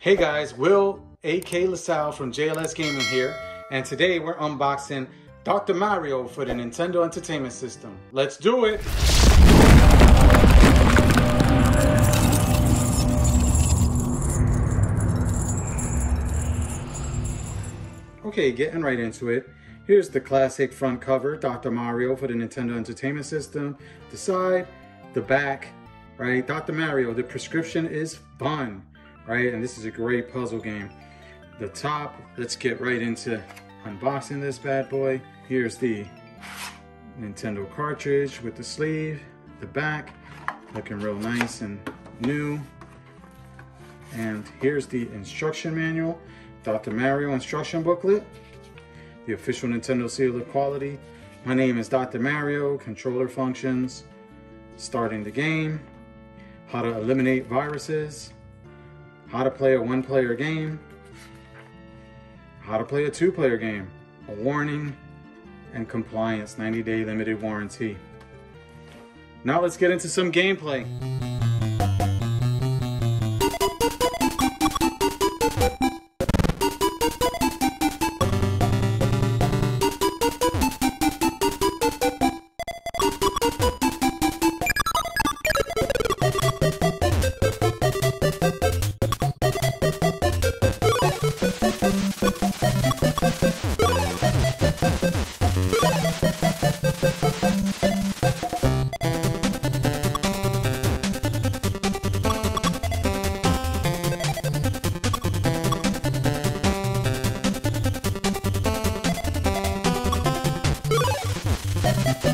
Hey guys, Will AKay Lassalle from JLS Gaming here, and today we're unboxing Dr. Mario for the Nintendo Entertainment System. Let's do it! Okay, getting right into it. Here's the classic front cover, Dr. Mario for the Nintendo Entertainment System. The side, the back, right? Dr. Mario, the prescription is fun right? And this is a great puzzle game. The top, let's get right into unboxing this bad boy. Here's the Nintendo cartridge with the sleeve, the back, looking real nice and new. And here's the instruction manual, Dr. Mario instruction booklet, the official Nintendo seal of quality. My name is Dr. Mario, controller functions, starting the game, how to eliminate viruses, how to play a one player game, how to play a two player game, a warning, and compliance 90 day limited warranty. Now let's get into some gameplay.